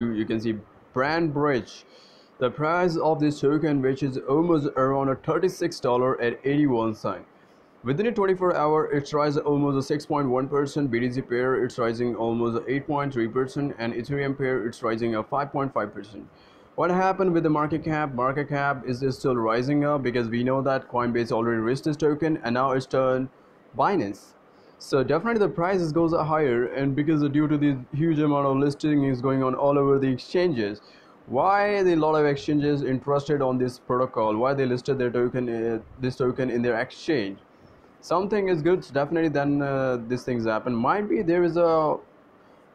you can see BarnBridge. The price of this token which is almost around a $36.81 sign. within a 24 hour it's rising almost a 6.1 percent btc pair it's rising almost 8.3 percent and ethereum pair it's rising a 5.5 percent. What happened with the market cap? Market cap is still rising up because we know that coinbase already raised this token and now it's turned binance so definitely the prices goes higher and because due to the huge amount of listing is going on all over the exchanges. Why the lot of exchanges interested on this protocol? Why they listed their token uh, this token in their exchange? Something is good definitely then uh, these things happen. Might be there is a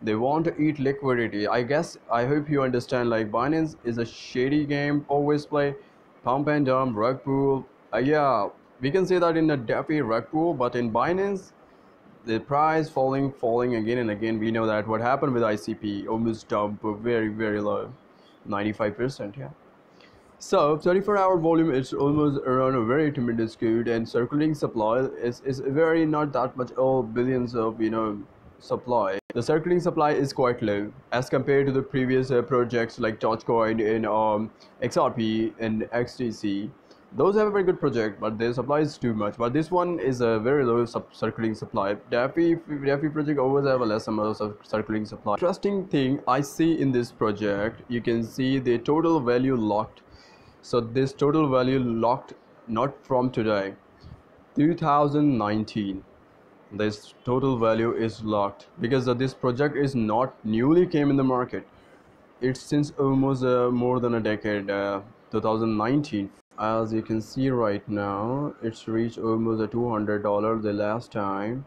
they want to eat liquidity. I guess i hope you understand like binance is a shady game always play pump and dump rug pull. Uh, yeah we can say that in a DeFi rug pull but in binance the price falling falling again and again. We know that what happened with icp almost dump very very low 95 percent yeah. So 34 hour volume is almost around a very tremendous good and circulating supply is, is very not that much all billions of you know supply. The circulating supply is quite low as compared to the previous uh, projects like Dogecoin and um, XRP and XDC those have a very good project but their supply is too much. But this one is a very low circulating supply. DeFi, DeFi project always have a less amount of circulating supply. Interesting thing I see in this project you can see the total value locked. So this total value locked not from today. 2019 this total value is locked because this project is not newly came in the market. It's since almost uh, more than a decade uh, 2019 as you can see right now it's reached almost a $200 the last time.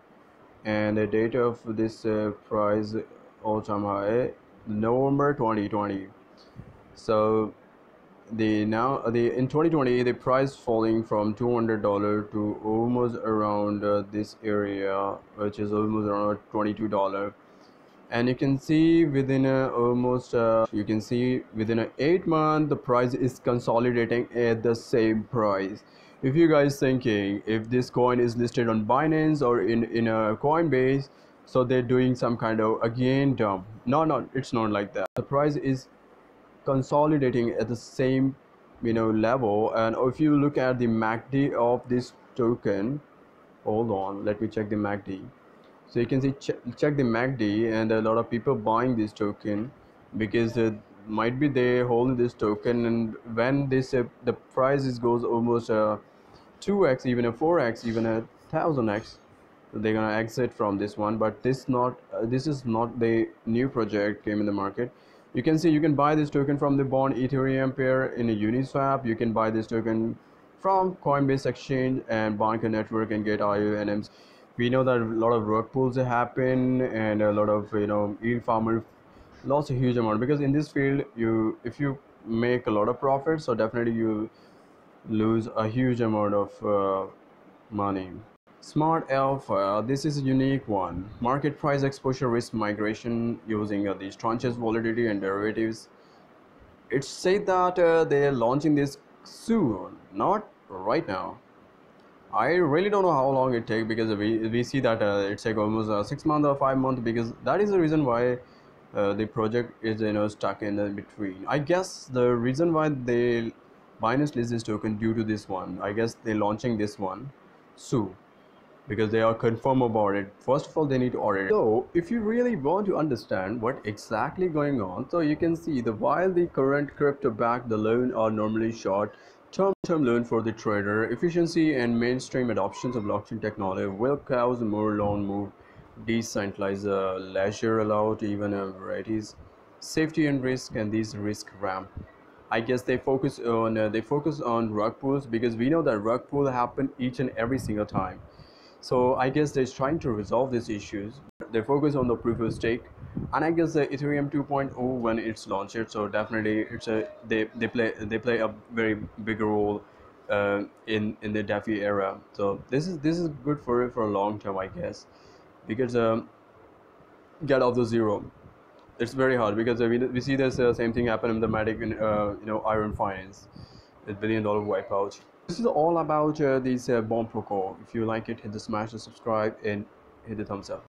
And the date of this uh, price all time high November 2020 so the now the in 2020 the price falling from $200 to almost around uh, this area which is almost around $22 and you can see within a almost uh, you can see within a eight month the price is consolidating at the same price. If you guys thinking if this coin is listed on binance or in in a coinbase so they're doing some kind of again dump. No no it's not like that. The price is consolidating at the same you know level. And if you look at the macd of this token hold on let me check the macd so you can see ch check the MACD and a lot of people buying this token because uh, might be they hold this token and when this uh, the price is goes almost uh, 2x even a 4x even a 1000x they're gonna exit from this one. But this not uh, this is not the new project came in the market. You can see you can buy this token from the bond ethereum pair in a uniswap. You can buy this token from coinbase exchange and Bancor network and Gate.io and we know that a lot of rug pulls happen and a lot of you know yield farmer lost a huge amount. Because in this field you if you make a lot of profit so definitely you lose a huge amount of uh, money. Smart alpha this is a unique one. Market price exposure risk mitigation using uh, these tranches volatility and derivatives. It's said that uh, they're launching this soon not right now I really don't know how long it takes because we, we see that uh, it's like almost six months or five months because that is the reason why uh, the project is you know stuck in between. I guess the reason why they Binance list this token due to this one. I guess they're launching this one soon because they are confirm about it. First of all, they need to order it. So if you really want to understand what exactly going on, so you can see the while the current crypto back the loan are normally short Term loan for the trader, efficiency and mainstream adoptions of blockchain technology will cause more loan move, decentralized uh, ledger allowed even uh, varieties, safety and risk and these risk ramp. I guess they focus on uh, they focus on rug pulls because we know that rug pull happen each and every single time. So I guess they're trying to resolve these issues. They focus on the proof of stake and I guess the Ethereum 2.0 when it's launched, so definitely it's a they they play they play a very big role uh, in in the DeFi era. So this is this is good for for a long term, I guess, because um, get off the zero. It's very hard because uh, we, we see this uh, same thing happen in the Matic, uh, you know, Iron Finance, a billion dollar wipeout. This is all about uh, these uh, bomb protocol. If you like it, hit the smash the subscribe and hit the thumbs up.